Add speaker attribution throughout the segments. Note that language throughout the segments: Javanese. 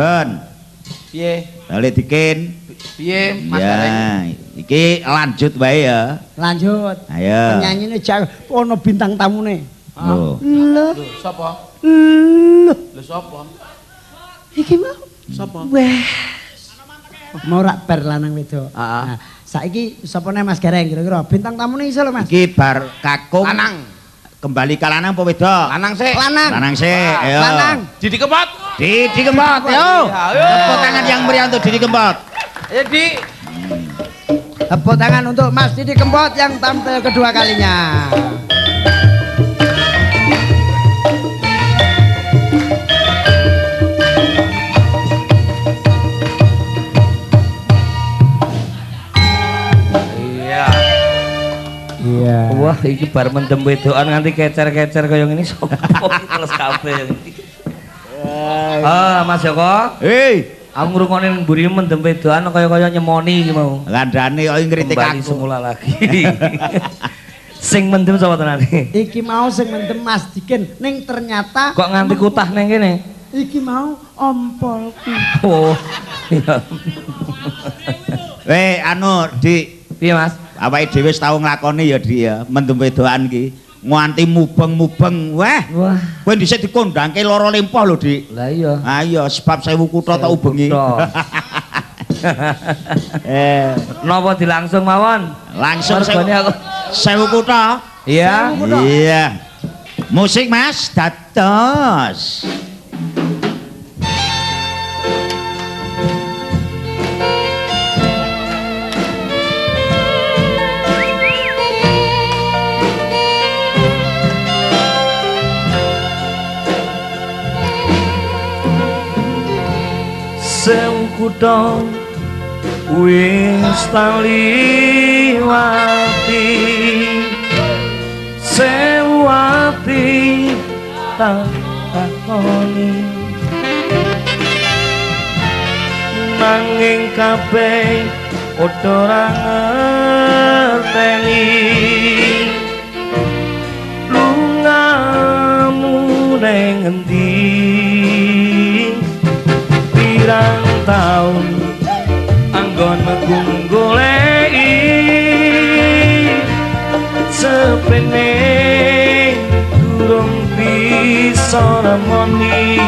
Speaker 1: Gon.
Speaker 2: Piye?
Speaker 1: Balik dikin.
Speaker 2: Piye, Mas
Speaker 1: Ya, iki lanjut wae ya.
Speaker 3: Lanjut.
Speaker 1: Ayo.
Speaker 3: Penyanyine jago ono bintang tamune.
Speaker 1: Oh.
Speaker 3: Lho,
Speaker 2: Lho, sapa?
Speaker 3: lho.
Speaker 2: Lho sapa?
Speaker 3: Iki mau.
Speaker 2: Sapa?
Speaker 3: Wes. Mau rak ber lanang wedok.
Speaker 2: Heeh.
Speaker 3: Nah, saiki sapa nih Mas Gareng kira-kira bintang tamune iso lho Mas.
Speaker 1: Iki bar kakung.
Speaker 2: Lanang.
Speaker 1: Kembali ke lanang apa wedok?
Speaker 2: Lanang sik.
Speaker 3: Lanang.
Speaker 1: Lanang sih, ayo.
Speaker 3: Lanang.
Speaker 2: Didi Kempot.
Speaker 1: Didi Kempot, yo. Tepuk tangan yang meriah untuk Didi Kempot.
Speaker 2: Di.
Speaker 3: Tepuk tangan untuk Mas Didi Kempot yang tampil kedua kalinya.
Speaker 2: Iya.
Speaker 3: Iya.
Speaker 4: Wah, iki bar mendem wedokan nganti kecer-kecer kaya ngene sapa iki terus kabeh iki. Ah, Mas Joko,
Speaker 1: Hei,
Speaker 4: aku ngrungokne ning mburi mendem wedokan kaya-kaya nyemoni iki mau.
Speaker 1: kandhane kok ngritik
Speaker 4: Kembali
Speaker 1: aku.
Speaker 4: semula lagi. Sing mendem sapa tenane?
Speaker 3: Iki mau sing mendem Mas Dikin ning ternyata
Speaker 4: Kok nganti kutah ning kene?
Speaker 3: iki mau ompolku.
Speaker 4: Oh. Iya.
Speaker 1: Weh, anu, Dik,
Speaker 4: Piye, Mas?
Speaker 1: awake dhewe wis tau nglakoni ya, Dik ya, mendem wedokan iki. Nganti mubeng-mubeng. Wah,
Speaker 4: Wah,
Speaker 1: kowe dhisik dikondangke lara lempoh lho, Dik.
Speaker 4: lah iya.
Speaker 1: Ayo, sebab sewu kutha tak ubengi. Eh,
Speaker 4: Napa dilangsung mawon?
Speaker 1: langsung sewu,
Speaker 4: aku.
Speaker 1: sewu kutha.
Speaker 4: Iya.
Speaker 1: Iya. Musik, Mas, dados.
Speaker 4: Kutha wis taliwati Sewu ati tak takoni. Nanging kabeh padha ora ngerteni. Lungamu ning endi pirang taun anggon gunggoleki sepene durung bisa nemoni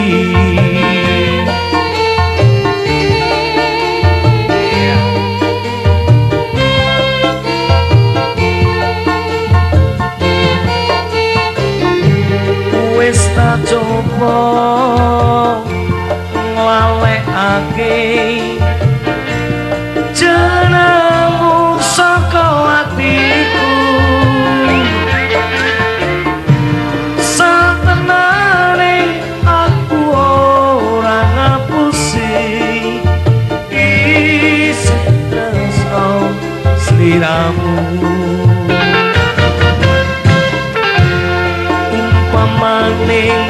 Speaker 4: wis tak coba nglalekake jenengmu saka atiku. Satenane aku ora ngapusi. Tresno sliramu. Umpamane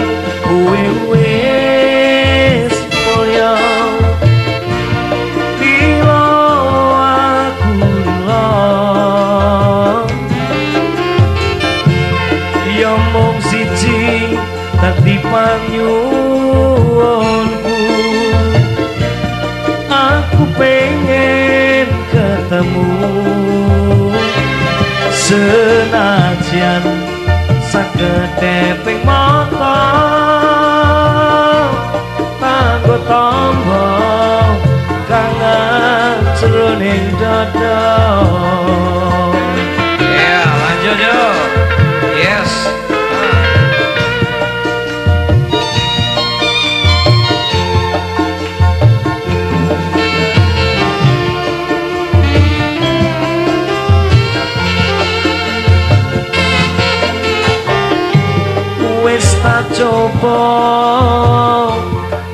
Speaker 4: Senajan sakedeping mata Kanggo tombo kangen jroning dada coba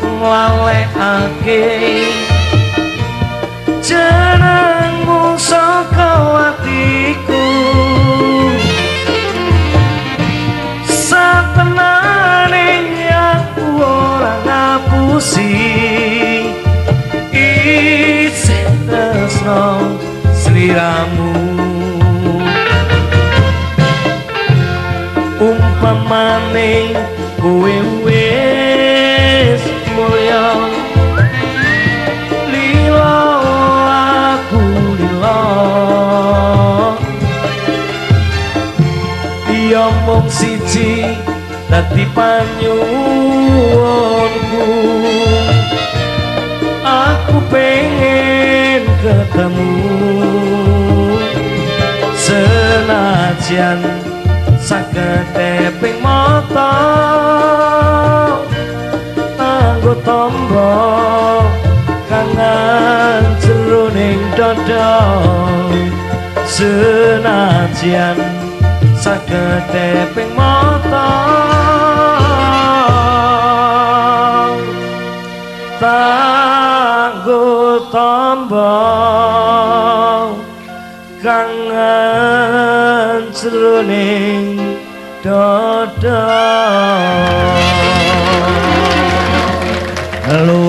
Speaker 4: nglalekake jenengmu saka atiku. Satenane aku ora ngapusi isih tresno sliramu. Umpamane kue wis mulia lila aku lila. Iya mung siji dadi panyuwunku. Aku pengen ketemu senajan sakete ping motor tombo kangen jroning dada. Senajan saketeping mata. Tanggo tombo kangen jroning dada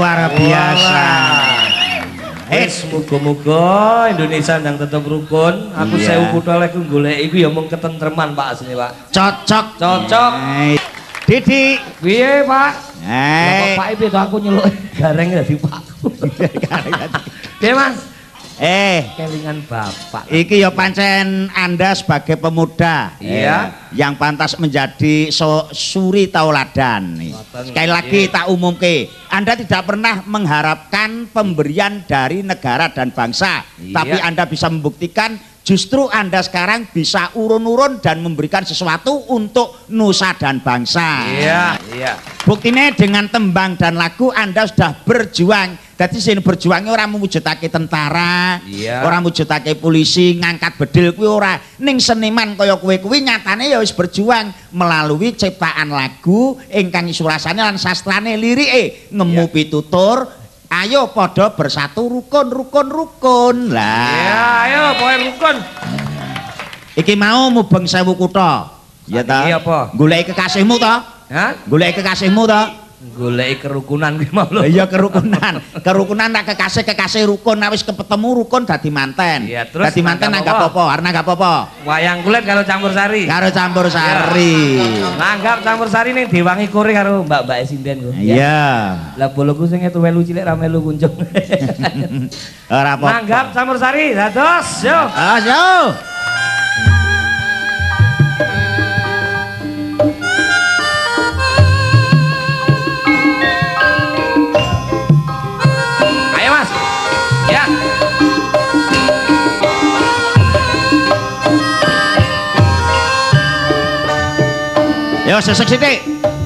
Speaker 1: luar biasa
Speaker 4: Wis muga-muga Indonesia ndang tetep rukun. Aku
Speaker 1: Iya.
Speaker 4: sewu kutha lek golek iku ya mung ketentreman Pak asline Pak.
Speaker 1: cocok
Speaker 4: Cocok.
Speaker 1: Eh, Didi
Speaker 4: Piye Pak?
Speaker 1: Eh
Speaker 4: kok Pak piye to aku nyeluk gareng dadi Pak. Piye Mas?
Speaker 1: Eh
Speaker 4: Kelingan Bapak.
Speaker 1: Iki ya pancen Anda sebagai pemuda
Speaker 4: Iya.
Speaker 1: eh, yang pantas menjadi so, suri tauladan Sekali lagi
Speaker 4: iya.
Speaker 1: tak umumke, Anda tidak pernah mengharapkan pemberian dari negara dan bangsa,
Speaker 4: Iya.
Speaker 1: tapi Anda bisa membuktikan justru Anda sekarang bisa urun-urun dan memberikan sesuatu untuk nusa dan bangsa.
Speaker 4: Iya, iya.
Speaker 1: Buktinya dengan tembang dan lagu Anda sudah berjuang. Jadi sini berjuangnya orang mewujudake tentara,
Speaker 4: Iya.
Speaker 1: orang mewujudake polisi, ngangkat bedil kuwi ora. Ning seniman kaya kowe kuwi nyatane ya wis berjuang melalui ciptaan lagu ingkang surasane lan sastrane lirike ngemu
Speaker 4: Iya.
Speaker 1: pitutur Ayo podo bersatu rukun rukun rukun lah.
Speaker 4: ayo pokoke rukun.
Speaker 1: Iki mau mubeng sewu kutha. Ya ta?
Speaker 4: Iki apa?
Speaker 1: Goleki kekasihmu to?
Speaker 4: Hah?
Speaker 1: Goleki kekasihmu to?
Speaker 4: Goleki kerukunan ki mau lho.
Speaker 1: Iya kerukunan. Kerukunan tak kekasih kekasih rukun nah wis ketemu rukun dadi manten.
Speaker 4: Iya, terus
Speaker 1: dadi manten
Speaker 4: nanggap apa?
Speaker 1: apa? Arep apa?
Speaker 4: Wayang kulit karo campur sari.
Speaker 1: Karo campur sari.
Speaker 4: Nanggap campur sari ning diwangi kore karo mbak-mbak sinden ku.
Speaker 1: Iya.
Speaker 4: Lah boloku sing etu melu cilik ra melu kunjung.
Speaker 1: Ora.
Speaker 4: Nanggap campur sari, dados yo.
Speaker 1: Ah, yo.
Speaker 4: 谢谢兄弟。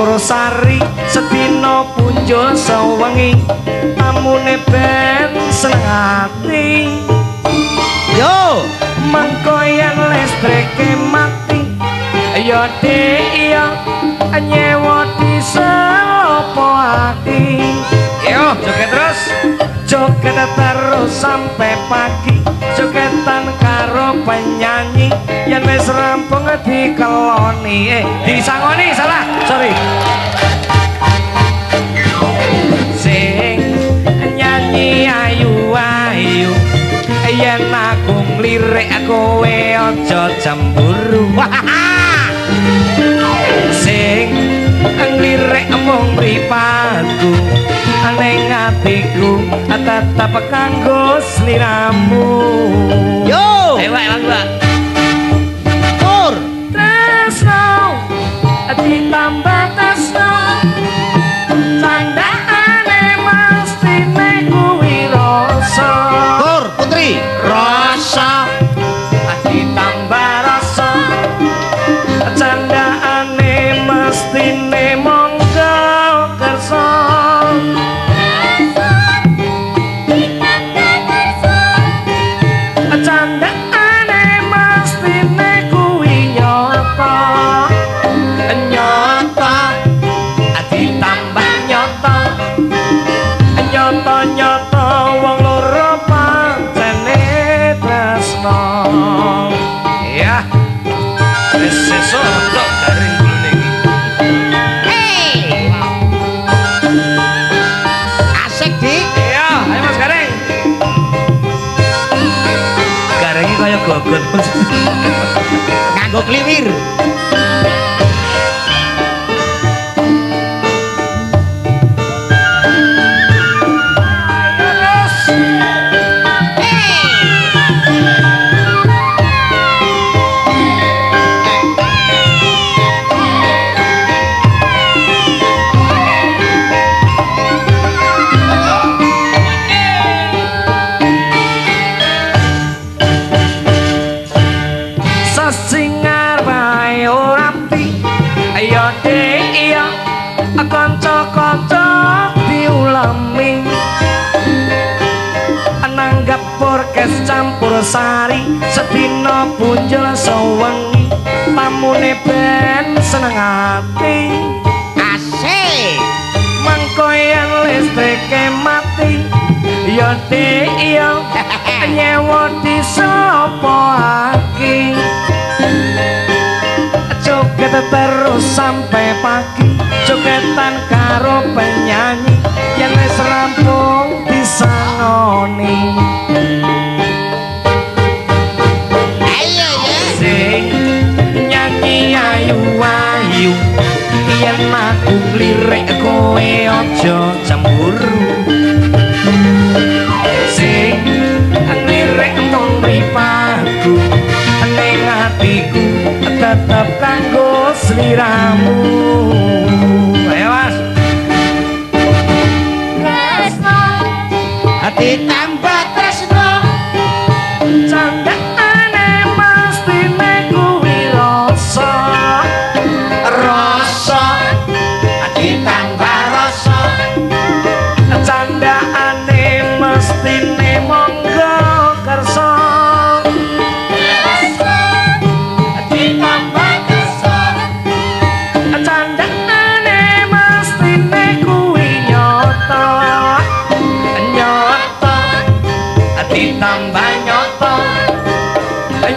Speaker 4: Campur sari sedina punjul sewengi tamune ben seneng ati.
Speaker 1: Yo.
Speaker 4: mengkoyan listrike mati ya dek iya nyewa di selopo hati yo joget terus. Joget terus sampai pagi jogetan karo penyanyi yang wis rampung dikeloni eh. Disangoni salah. Sorry. Sing nyanyi ayu ayu yen aku nglirik kowe aja cemburu sing nglirik mung mripatku ning atiku tetep kanggo sliramu.
Speaker 1: Yo.
Speaker 4: bam makan sari sedina punjul sawengi tamune ben seneng ati.
Speaker 1: Asik.
Speaker 4: mangko yen listrike mati ya dek iya nyewa di sapa joget terus sampai pagi yen aku lirik kowe aja cemburu sing lirik mung mripaku ning atiku tetep kanggo sliramu. Ayo mas.
Speaker 1: Hati tambah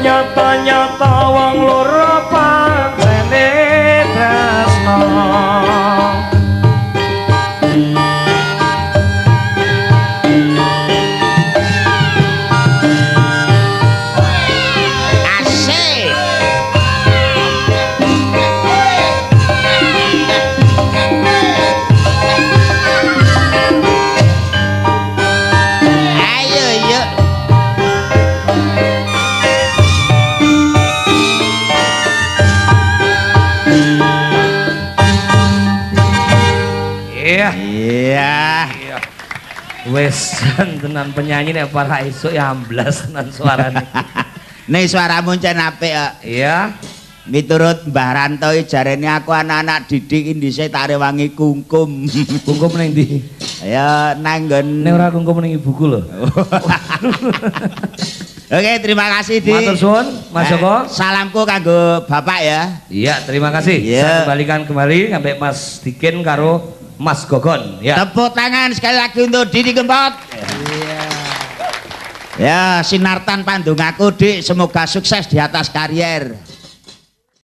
Speaker 1: nyata-nyata
Speaker 4: Wang
Speaker 1: lor.
Speaker 4: Wis tenan penyanyi nek para esuk ya amblas tenan suarane
Speaker 1: Nih suaramu cen apik kok.
Speaker 4: iya
Speaker 1: Miturut Mbah Ranto jarene aku anak-anak didik indise tak rewangi kungkum.
Speaker 4: kungkum ning ndi
Speaker 1: ya nanggon.
Speaker 4: nek ora kungkum ning ibuku lho
Speaker 1: Oke, terima kasih Di.
Speaker 4: matur suwun Mas
Speaker 1: Eh,
Speaker 4: Joko
Speaker 1: salamku kanggo Bapak ya.
Speaker 4: iya terima kasih
Speaker 1: Iya.
Speaker 4: saya kembalikan kembali sampai Mas Dikin karo Mas Gogon ya
Speaker 1: Tepuk tangan sekali lagi untuk Didi Gempot. Ya, sinartan pandungaku Dik, semoga sukses di atas karier.